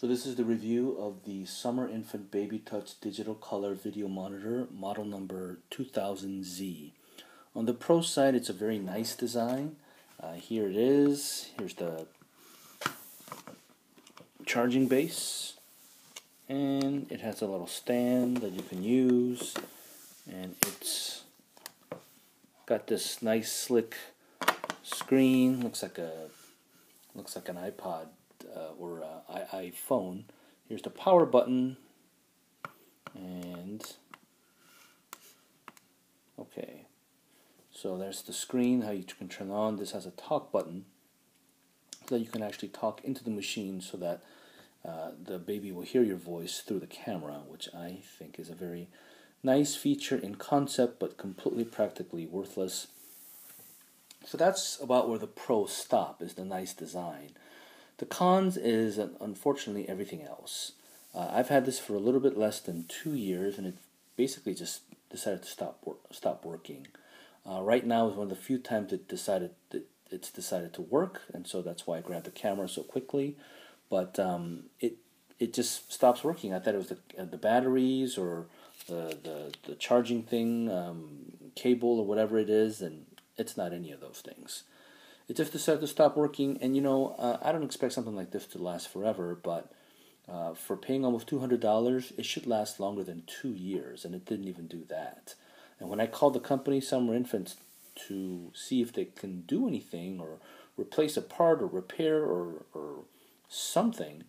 So this is the review of the Summer Infant BabyTouch Digital Color Video Monitor, model number 2000Z. On the Pro side, it's a very nice design. Uh, here it is. Here's the charging base. And it has a little stand that you can use. And it's got this nice slick screen. Looks like a looks like an iPod uh, or uh, iPhone. Here's the power button, and okay, so there's the screen, how you can turn on. This has a talk button, so that you can actually talk into the machine so that uh, the baby will hear your voice through the camera, which I think is a very nice feature in concept, but completely practically worthless. So that's about where the pros stop, is the nice design. The cons is unfortunately everything else. Uh, I've had this for a little bit less than two years, and it basically just decided to stop wor- stop working. Uh, right now is one of the few times it decided that it's decided to work, and so that's why I grabbed the camera so quickly. But um, it it just stops working. I thought it was the uh, the batteries or the the, the charging thing, um, cable or whatever it is, and it's not any of those things it just decided to stop working. And you know, uh, I don't expect something like this to last forever, but uh, for paying almost two hundred dollars, it should last longer than two years, and it didn't even do that. And when I called the company Summer Infants to see if they can do anything or replace a part or repair or or something,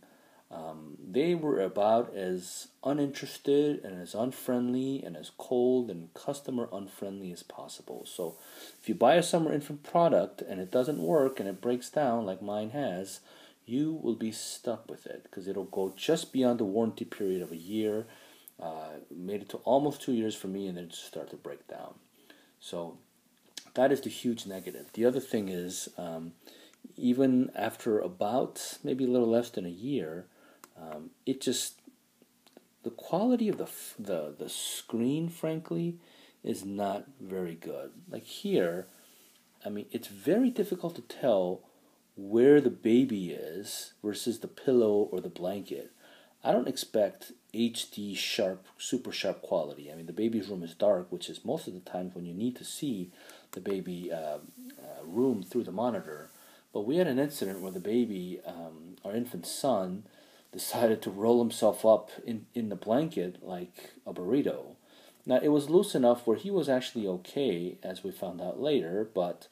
um, they were about as uninterested and as unfriendly and as cold and customer unfriendly as possible. So, if you buy a summer infant product and it doesn't work and it breaks down like mine has, you will be stuck with it because it'll go just beyond the warranty period of a year. Uh, made it to almost two years for me and then it start to break down. So, that is the huge negative. The other thing is, um, even after about maybe a little less than a year, um, it just the quality of the the the screen, frankly, is not very good. Like here, I mean, it's very difficult to tell where the baby is versus the pillow or the blanket. I don't expect HD sharp, super sharp quality. I mean, the baby's room is dark, which is most of the times when you need to see the baby uh, uh, room through the monitor. But we had an incident where the baby, um, our infant son, decided to roll himself up in, in the blanket like a burrito. Now, it was loose enough where he was actually okay, as we found out later, but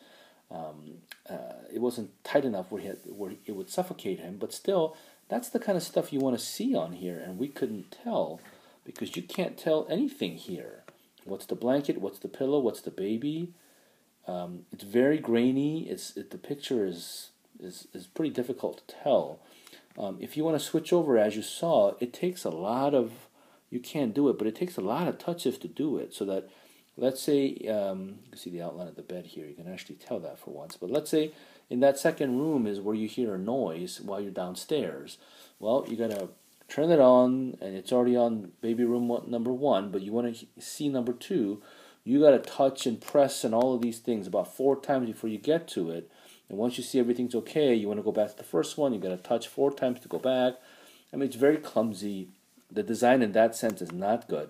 um, uh, it wasn't tight enough where, he had, where it would suffocate him. But still, that's the kind of stuff you want to see on here, and we couldn't tell because you can't tell anything here. What's the blanket? What's the pillow? What's the baby? Um, it's very grainy. It's it, the picture is, is is pretty difficult to tell. Um, if you want to switch over, as you saw, it takes a lot of, you can't do it, but it takes a lot of touches to do it. So that, let's say, um, you can see the outline of the bed here. You can actually tell that for once. But let's say in that second room is where you hear a noise while you're downstairs. Well, you got to turn it on, and it's already on baby room number one, but you want to see number two. You got to touch and press and all of these things about four times before you get to it and once you see everything's okay, you want to go back to the first one. You got to touch four times to go back. I mean, it's very clumsy. The design in that sense is not good.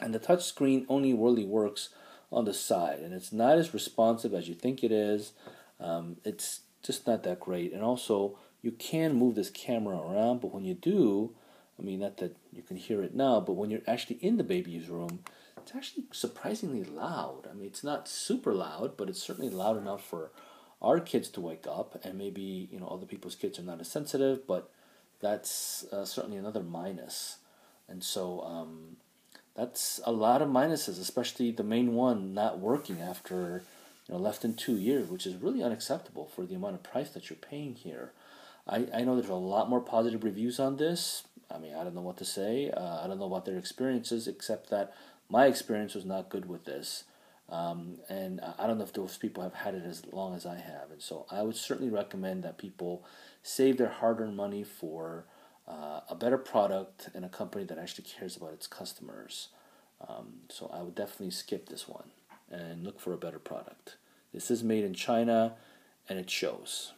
And the touch screen only really works on the side, and it's not as responsive as you think it is. Um, it's just not that great. And also, you can move this camera around, but when you do, I mean, not that you can hear it now, but when you're actually in the baby's room, it's actually surprisingly loud. I mean, it's not super loud, but it's certainly loud enough for our kids to wake up, and maybe you know other people's kids are not as sensitive, but that's uh, certainly another minus. And so um, that's a lot of minuses, especially the main one not working after you know less than two years, which is really unacceptable for the amount of price that you're paying here. I, I know there's a lot more positive reviews on this. I mean, I don't know what to say. Uh, I don't know about their experiences, except that my experience was not good with this. Um, and I don't know if those people have had it as long as I have. And so I would certainly recommend that people save their hard earned money for uh, a better product and a company that actually cares about its customers. Um, so I would definitely skip this one and look for a better product. This is made in China and it shows.